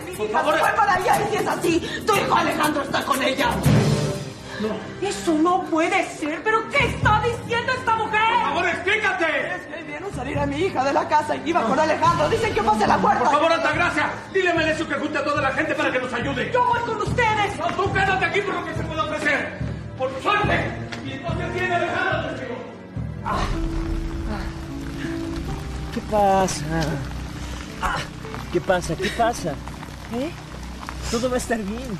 No que mi Por hija favor. se fue para allá y si es así, tu hijo Alejandro está con ella. No. Eso no puede ser. ¿Pero qué está diciendo esta mujer? Por favor, explícate. Es que vieron salir a mi hija de la casa y iba con Alejandro. Dicen que pase la puerta. Por favor, Altagracia, dile a Melesio que junte a toda la gente para que nos ayude. Yo voy con ustedes. No, tú quédate aquí por lo que se puede ofrecer. Por suerte. Y entonces viene Alejandro, testigo. ¿Qué pasa? Ah, ¿Qué pasa? ¿Qué pasa? Tudo vai estar bem.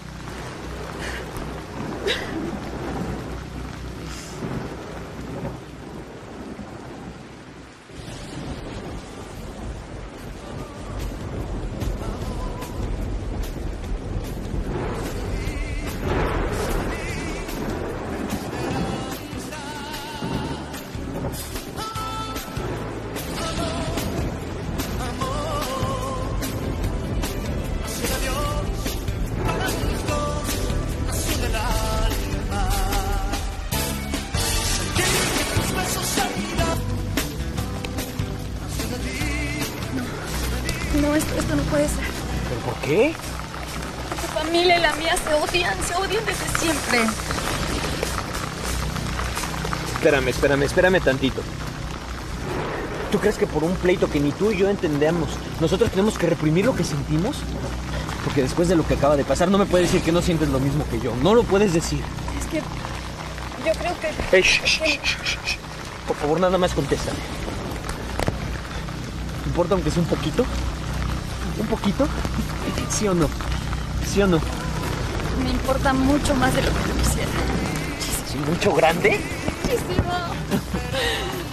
Esto, esto no puede ser. ¿Pero por qué? Tu familia y la mía se odian, se odian desde siempre. Espérame, espérame, espérame tantito. ¿Tú crees que por un pleito que ni tú y yo entendemos, nosotros tenemos que reprimir lo que sentimos? Porque después de lo que acaba de pasar, no me puedes decir que no sientes lo mismo que yo. No lo puedes decir. Es que yo creo que... Shh, shh, shh, shh. Por favor, nada más contéstame. ¿Te importa aunque sea un poquito? ¿Un poquito? ¿Sí o no? ¿Sí o no? Me importa mucho más de lo que yo quisiera. ¿Sí, mucho grande? Muchísimo.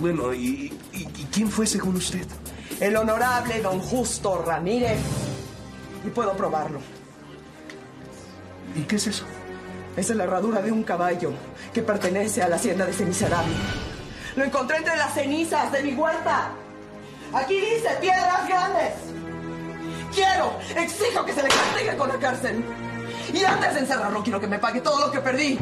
bueno, ¿y, y- y quién fue según usted? El honorable don Justo Ramírez. Y puedo probarlo. ¿Y qué es eso? Esa es la herradura de un caballo que pertenece a la hacienda de ese miserable. Lo encontré entre las cenizas de mi huerta. Aquí dice piedras grandes. Quiero, exijo que se le castigue con la cárcel. Y antes de encerrarlo, quiero que me pague todo lo que perdí.